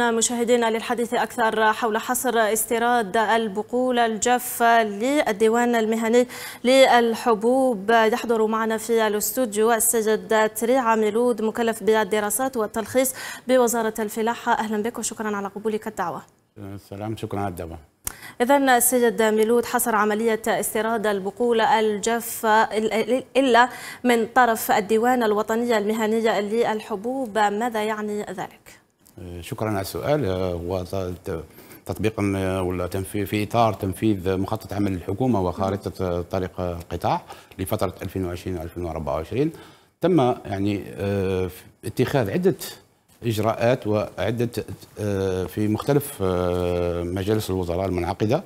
تطرقنا مشاهدينا للحديث أكثر حول حصر استيراد البقول الجافة للديوان المهني للحبوب. يحضر معنا في الاستوديو السيد تريعة ميلود مكلف بالدراسات والتلخيص بوزارة الفلاحة أهلا بك وشكرا على قبولك الدعوة. السلام شكرا على الدعوة. إذا السيد ميلود حصر عملية استيراد البقول الجافة إلا من طرف الديوان الوطني المهني للحبوب. ماذا يعني ذلك؟ شكرا على السؤال. هو تطبيقا ولا تنفيذ في إطار تنفيذ مخطط عمل الحكومة وخارطة طريق القطاع لفترة 2020 2024 تم يعني اتخاذ عدة إجراءات وعدة في مختلف مجالس الوزراء المنعقدة.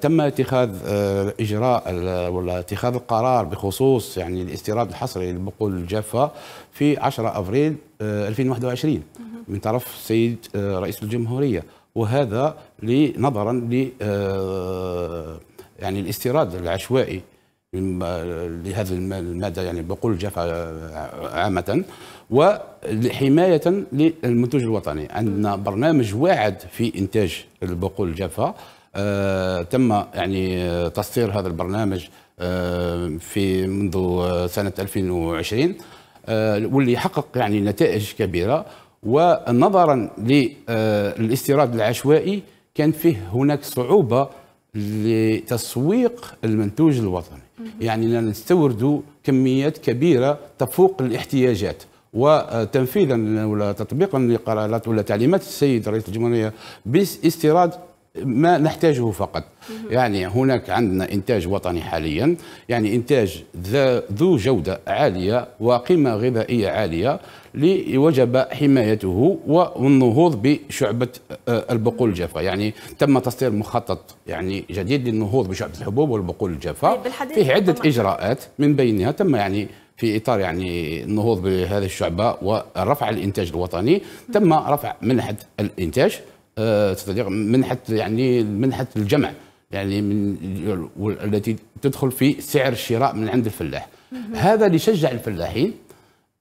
تم اتخاذ إجراء ولا اتخاذ القرار بخصوص يعني الاستيراد الحصري للبقول الجافه في 10 ابريل 2021 من طرف السيد رئيس الجمهورية. وهذا نظرا ل يعني الاستيراد العشوائي لهذه المادة يعني بقول الجافه عامة وحماية للمنتوج الوطني. عندنا برنامج واعد في إنتاج البقول الجافه آه تم يعني تصدير هذا البرنامج آه في منذ سنة 2020 آه واللي حقق يعني نتائج كبيرة. ونظرا للاستيراد العشوائي كان فيه هناك صعوبة لتسويق المنتوج الوطني. يعني نستورد كميات كبيرة تفوق الاحتياجات. وتنفيذا ولا تطبيقا لقرارات ولا تعليمات السيد رئيس الجمهورية باستيراد ما نحتاجه فقط. يعني هناك عندنا إنتاج وطني حاليا. يعني إنتاج ذو جودة عالية وقيمة غذائية عالية وجب حمايته والنهوض بشعبة البقول الجافة. يعني تم تصدير مخطط يعني جديد للنهوض بشعبة الحبوب والبقول الجافة. فيه عدة إجراءات من بينها. تم يعني في إطار يعني النهوض بهذه الشعبة ورفع الإنتاج الوطني. تم رفع منحة الإنتاج. تستطيع منحة يعني منحة الجمع يعني من التي تدخل في سعر الشراء من عند الفلاح. هذا ليشجع الفلاحين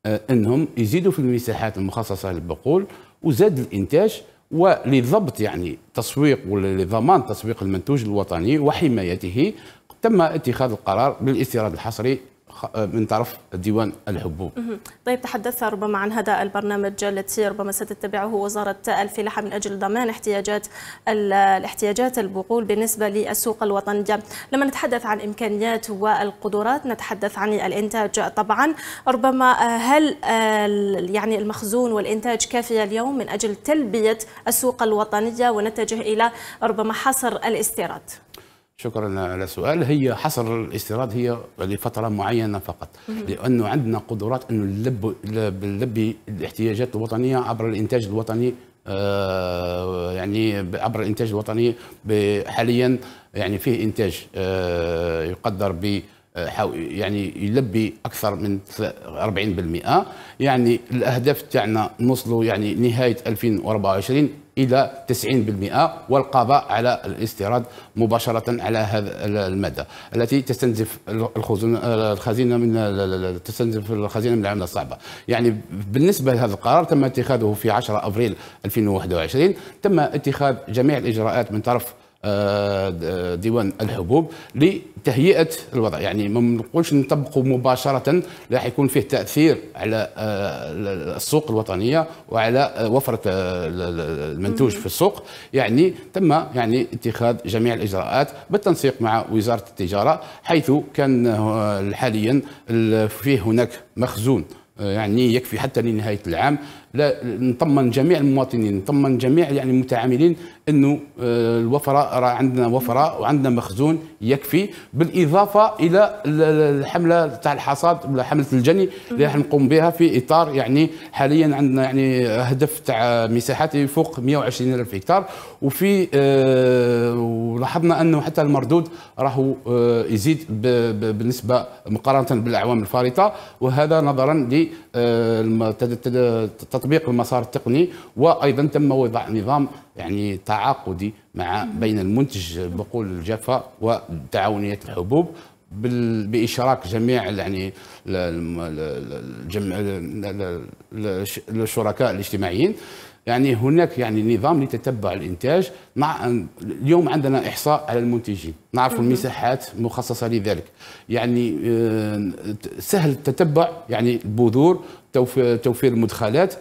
إنهم يزيدوا في المساحات المخصصة للبقول وزاد الإنتاج ولضبط يعني تسويق ولضمان تسويق المنتوج الوطني وحمايته. تم اتخاذ القرار بالإستيراد الحصري من طرف ديوان الحبوب. طيب تحدثت ربما عن هذا البرنامج التي ربما ستتبعه وزارة الفلاحة من أجل ضمان احتياجات الاحتياجات البقول بالنسبة للسوق الوطنية لما نتحدث عن إمكانيات والقدرات نتحدث عن الإنتاج طبعا. ربما هل يعني المخزون والإنتاج كافية اليوم من أجل تلبية السوق الوطنية؟ ونتجه إلى ربما حصر الاستيراد. شكرا على السؤال هي حصر الاستيراد هي لفترة معينة فقط لأنه عندنا قدرات انه نلبي نلبي الاحتياجات الوطنية عبر الإنتاج الوطني آه يعني عبر الإنتاج الوطني حاليا يعني فيه إنتاج آه يقدر ب يعني يلبي أكثر من 40% يعني الأهداف تاعنا نوصلوا يعني نهاية 2024 إلى 90% والقضاء على الاستيراد مباشرة على هذا الماده التي تستنزف الخزينة من تستنزف الخزينة من العملة الصعبة. يعني بالنسبة لهذا القرار تم اتخاذه في 10 أبريل 2021 تم اتخاذ جميع الإجراءات من طرف ديوان الحبوب لتهيئة الوضع. يعني ما نقولش نطبقه مباشرة راح يكون فيه تأثير على السوق الوطنية وعلى وفرة المنتوج في السوق. يعني تم يعني اتخاذ جميع الإجراءات بالتنسيق مع وزارة التجارة حيث كان حاليا فيه هناك مخزون يعني يكفي حتى لنهاية العام. لا نطمن جميع المواطنين نطمن جميع يعني المتعاملين إنه الوفره راه عندنا وفره وعندنا مخزون يكفي بالإضافة إلى الحملة تاع الحصاد حملة الجني اللي راح نقوم بها في إطار يعني حاليا عندنا يعني هدف تاع مساحات يفوق 120 ألف هكتار. وفي ولاحظنا أنه حتى المردود راهو يزيد بالنسبة مقارنة بالأعوام الفارطة. وهذا نظرا ل تطبيق المسار التقني وأيضا تم وضع نظام يعني تعاقدي مع بين المنتج البقول الجافه وتعاونية الحبوب بإشراك جميع يعني الشركاء الاجتماعيين. يعني هناك يعني نظام لتتبع الإنتاج مع اليوم عندنا إحصاء على المنتجين. نعرف المساحات مخصصة لذلك. يعني آه، سهل التتبع يعني البذور توفير المدخلات.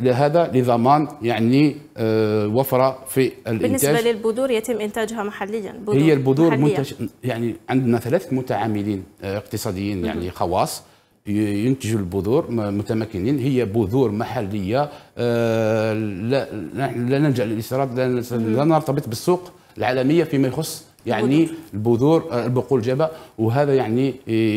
لهذا لضمان يعني آه، وفرة في الإنتاج. بالنسبة للبذور يتم إنتاجها محليا بذور هي البذور منتج يعني عندنا ثلاث متعاملين اقتصاديين يعني خواص ينتجوا البذور متمكنين. هي بذور محلية آه، لا لا نلجأ للاستيراد لا نرتبط بالسوق العالمية فيما يخص يعني البذور. آه، البقول جبا وهذا يعني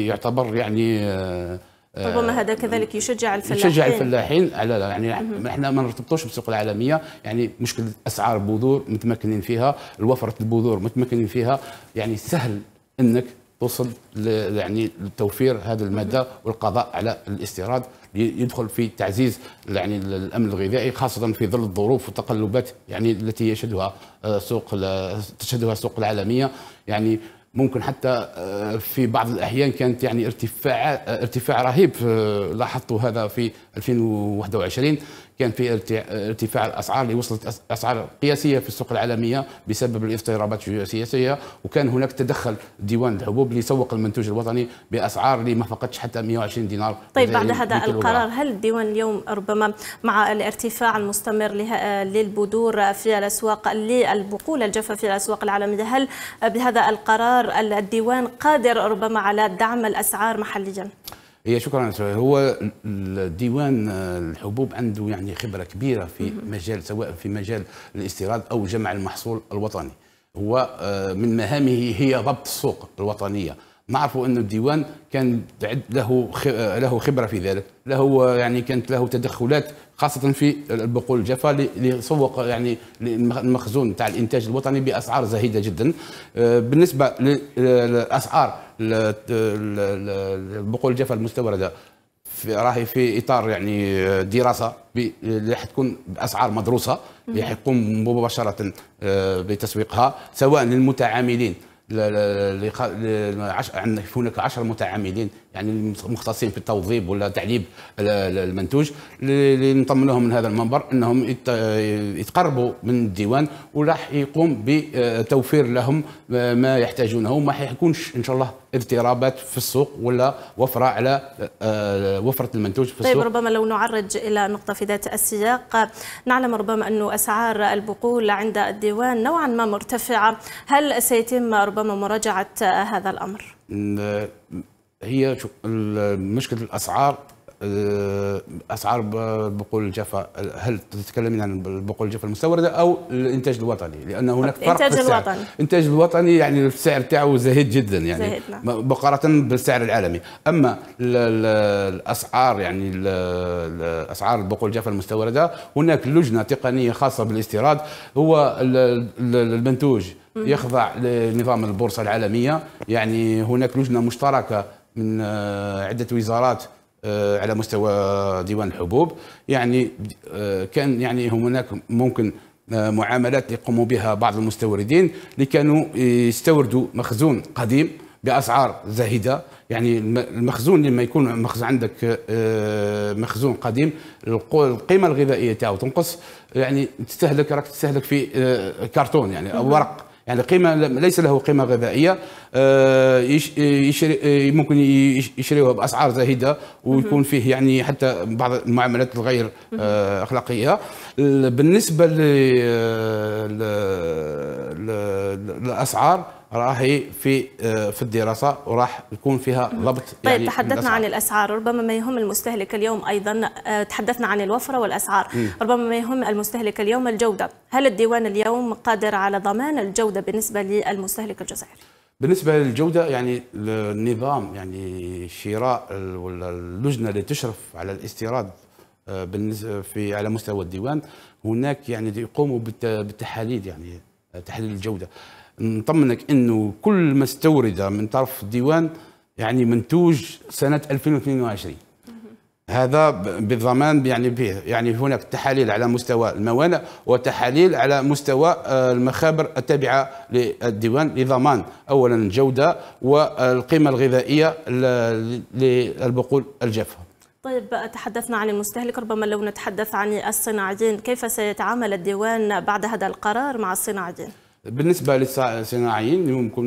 يعتبر يعني آه، ربما هذا كذلك يشجع الفلاحين. يشجع الفلاحين. على يعني إحنا ما نرتبطوش بالسوق العالمية. يعني مشكلة أسعار البذور متمكنين فيها الوفرة البذور متمكنين فيها. يعني سهل إنك توصل يعني لتوفير هذه المادة والقضاء على الاستيراد. يدخل في تعزيز يعني الأمن الغذائي خاصة في ظل الظروف والتقلبات يعني التي يشهدها آه، سوق تشهدها السوق العالمية. يعني ممكن حتى آه، في بعض الأحيان كانت يعني ارتفاع آه، ارتفاع رهيب لاحظت هذا في 2021 كان في ارتفاع الأسعار اللي وصلت أسعار قياسية في السوق العالمية بسبب الاضطرابات السياسية وكان هناك تدخل ديوان الحبوب ليسوق المنتوج الوطني بأسعار اللي ما فقدش حتى 120 دينار طيب بعد هذا القرار هل الديوان اليوم ربما مع الارتفاع المستمر للبذور في الأسواق للبقول الجافة في الأسواق العالمية هل بهذا القرار الديوان قادر ربما على دعم الأسعار محليا؟ هي شكرا هو الديوان الحبوب عنده يعني خبرة كبيرة في مجال سواء في مجال الاستيراد أو جمع المحصول الوطني. هو آه، من مهامه هي ضبط السوق الوطنية. نعرفوا أن الديوان كان له له خبرة في ذلك. له يعني كانت له تدخلات خاصة في البقول الجافه لسوق يعني المخزون تاع الإنتاج الوطني بأسعار زهيدة جدا. آه، بالنسبة للأسعار البقول الجافه المستوردة في راهي في إطار يعني دراسة اللي حتكون بأسعار مدروسة اللي حيقوم مباشرة آه، بتسويقها سواء للمتعاملين عندنا هناك 10 متعاملين يعني مختصين في التوظيف ولا تعليب المنتوج اللي نطمنهم من هذا المنبر إنهم يتقربوا من الديوان وراح يقوم بتوفير لهم ما يحتاجونه ما حيكونش إن شاء الله اضطرابات في السوق ولا وفرة على آه، وفرة المنتوج في طيب السوق طيب ربما لو نعرج إلى نقطة في ذات السياق نعلم ربما انه أسعار البقول عند الديوان نوعا ما مرتفعة هل سيتم ربما مراجعة هذا الأمر؟ هي مشكلة الأسعار آه، أسعار بقول الجافة هل تتكلمين عن بقول الجافة المستوردة أو الإنتاج الوطني؟ لأن هناك فرق الانتاج الوطني. الانتاج الوطني يعني السعر تاعه زهيد جدا يعني زهيد نعم. مقارنة بالسعر العالمي. أما الأسعار يعني أسعار بقول الجافا المستوردة هناك لجنة تقنية خاصة بالاستيراد هو المنتوج يخضع لنظام البورصة العالمية. يعني هناك لجنة مشتركة من آه، عدة وزارات آه، على مستوى ديوان الحبوب. يعني آه، كان يعني هناك ممكن معاملات يقوم بها بعض المستوردين اللي كانوا يستوردوا مخزون قديم بأسعار زاهدة. يعني المخزون لما يكون مخزون عندك مخزون قديم القيمة الغذائية تاعو تنقص. يعني تستهلك راك تستهلك في كرتون يعني ورق. يعني قيمة ليس له قيمة غذائية آه، يشري آه، ممكن يشريوها بأسعار زاهدة ويكون فيه يعني حتى بعض المعاملات الغير آه، أخلاقية. بالنسبة للأسعار راهي في في الدراسة وراح يكون فيها ضبط طيب يعني تحدثنا عن الأسعار ربما ما يهم المستهلك اليوم أيضا تحدثنا عن الوفرة والأسعار. م. ربما ما يهم المستهلك اليوم الجودة. هل الديوان اليوم قادر على ضمان الجودة بالنسبة للمستهلك الجزائري؟ بالنسبة للجودة يعني النظام يعني شراء ولا اللجنة اللي تشرف على الاستيراد آه، بالنسبة في على مستوى الديوان هناك يعني يقوموا بالتحاليل يعني تحليل الجودة. نطمنك إنه كل ما استورد من طرف الديوان يعني منتوج سنة 2022 هذا بالضمان يعني فيه يعني هناك تحاليل على مستوى الموانئ وتحاليل على مستوى آه، المخابر التابعة للديوان لضمان اولا الجودة والقيمة الغذائية للبقول الجافة. طيب تحدثنا عن المستهلك. ربما لو نتحدث عن الصناعيين كيف سيتعامل الديوان بعد هذا القرار مع الصناعيين؟ بالنسبة للصناعيين يمكن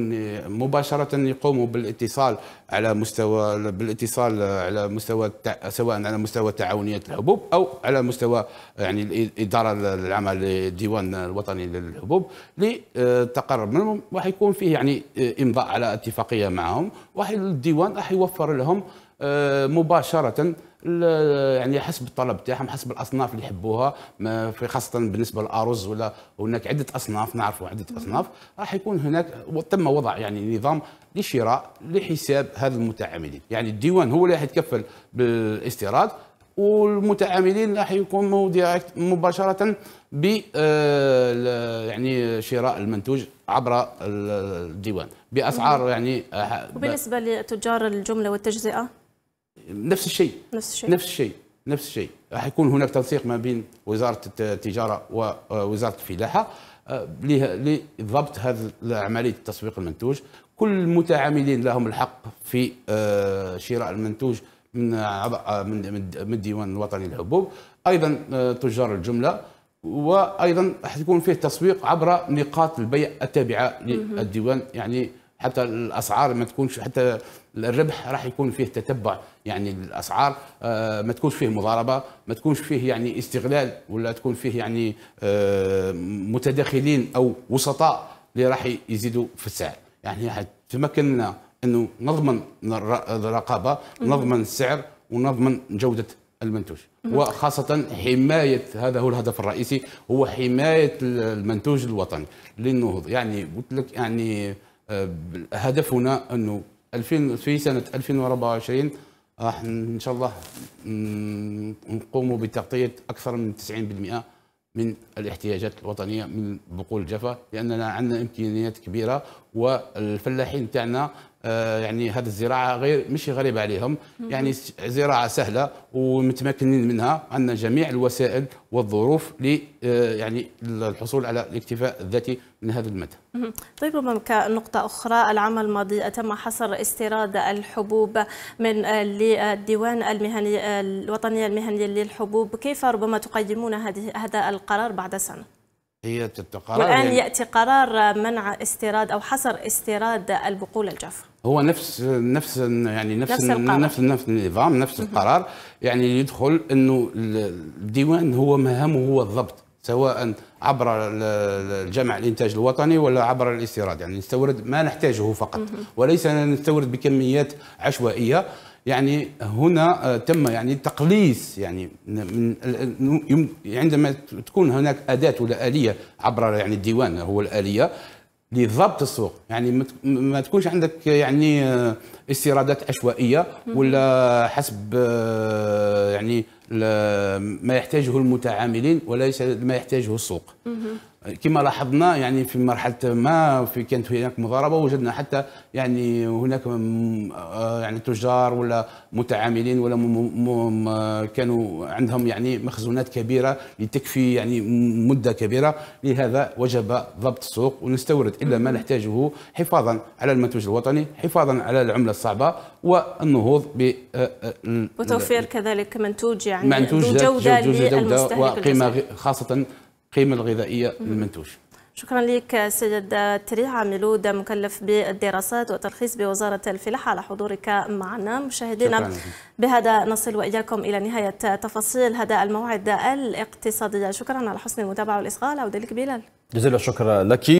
مباشرة يقوموا بالاتصال على مستوى بالاتصال على مستوى سواء على مستوى تعاونيات الحبوب أو على مستوى يعني الإدارة العامة للديوان الوطني للحبوب لتقرب منهم راح يكون فيه يعني إمضاء على اتفاقية معهم والديوان راح يوفر لهم آه، مباشرة يعني حسب الطلب تاعهم حسب الأصناف اللي يحبوها في خاصة بالنسبة للارز ولا هناك عدة أصناف نعرفوا عدة أصناف راح يكون هناك تم وضع يعني نظام لشراء لحساب هذا المتعاملين. يعني الديوان هو اللي راح يتكفل بالاستيراد والمتعاملين راح يقوموا مباشرة ب آه، يعني شراء المنتوج عبر الديوان بأسعار يعني وبالنسبة لتجار الجملة والتجزئة؟ نفس الشيء. نفس الشيء. نفس الشيء. نفس الشيء. راح يكون هناك تنسيق ما بين وزارة التجارة ووزاره الفلاحة آه، لضبط هذه عمليه تسويق المنتوج. كل المتعاملين لهم الحق في آه، شراء المنتوج من آه، من من الديوان الوطني للحبوب. أيضا تجار الجملة. وأيضا راح يكون فيه تسويق عبر نقاط البيع التابعة للديوان. يعني حتى الأسعار ما تكونش حتى الربح راح يكون فيه تتبع. يعني الأسعار آه، ما تكونش فيه مضاربة ما تكونش فيه يعني استغلال ولا تكون فيه يعني آه، متداخلين أو وسطاء اللي راح يزيدوا في السعر. يعني تمكننا إنه نضمن الرقابة نضمن السعر ونضمن جودة المنتوج. وخاصة حماية هذا هو الهدف الرئيسي هو حماية المنتوج الوطني. للنهوض يعني قلت لك يعني هدفنا أنه 2000 في سنة 2024 راح إن شاء الله نقوم بتغطية أكثر من 90% من الاحتياجات الوطنية من بقول الجفا لأننا عندنا إمكانيات كبيرة والفلاحين تاعنا آه، يعني هذه الزراعة غير مش غريبه عليهم. يعني زراعة سهلة ومتمكنين منها. عندنا جميع الوسائل والظروف ل آه، يعني الحصول على الاكتفاء الذاتي من هذا المدى. طيب ربما كنقطة أخرى العام الماضي تم حصر استيراد الحبوب من آه، للديوان المهني الوطنية المهنية للحبوب، كيف ربما تقيمون هذه هذا القرار بعد سنة؟ هي قرار والآن يعني. يأتي قرار منع استيراد أو حصر استيراد البقول الجافة هو نفس نفس يعني نفس نفس, القرار. نفس, نفس النظام نفس القرار. يعني يدخل إنه الديوان هو مهامه هو الضبط سواء عبر الجمع الإنتاج الوطني ولا عبر الاستيراد. يعني نستورد ما نحتاجه فقط. وليس نستورد بكميات عشوائية. يعني هنا آه، تم يعني تقليص يعني من عندما تكون هناك أداة ولا آلية عبر يعني الديوان هو الآلية لضبط السوق. يعني ما تكونش عندك يعني آه، استيرادات عشوائية ولا حسب آه، يعني ما يحتاجه المتعاملين وليس ما يحتاجه السوق. كما لاحظنا يعني في مرحلة ما في كانت هناك مضاربة وجدنا حتى يعني هناك آه، يعني تجار ولا متعاملين ولا كانوا عندهم يعني مخزونات كبيرة لتكفي يعني مدة كبيرة. لهذا وجب ضبط السوق ونستورد إلا ما نحتاجه حفاظا على المنتوج الوطني حفاظا على العملة الصعبة والنهوض ب آه، آه، وتوفير كذلك منتوج يعني منتوج جودة, جودة, جودة وقيمة خاصة القيمه الغذائية للمنتوج. شكرا لك سيد تريع ميلود مكلف بالدراسات والترخيص بوزارة الفلاحة على حضورك معنا. مشاهدينا بهذا نصل وإياكم إلى نهاية تفاصيل هذا الموعد الاقتصادي. شكرا على حسن المتابعة والإصغاء. العودة لك بلال جزيل الشكر لك.